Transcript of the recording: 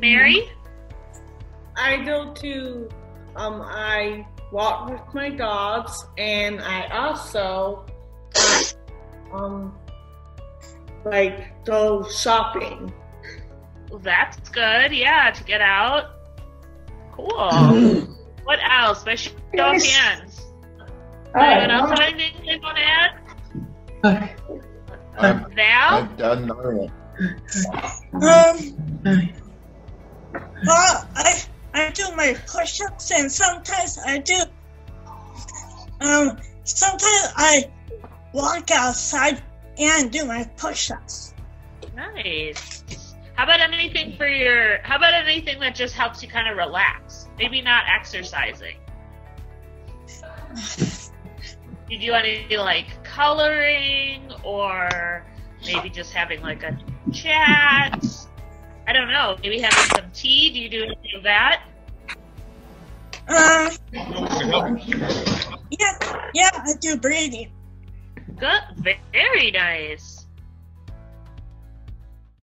Mary? I go to, um, I walk with my dogs, and I also, um, like go shopping. That's good. Yeah, to get out. Cool. what else? By show of hands. Anyone else have anything they want to add? I've, Val? I've done none. Um, well, I I do my push-ups and sometimes I do. Um, sometimes I walk outside and do my push-ups. Nice. How about anything for your? How about anything that just helps you kind of relax? Maybe not exercising. You do any like coloring or maybe just having like a chat? I don't know. Maybe having some tea. Do you do anything of that? Um, yeah, yeah, I do breathing. Good. Very nice.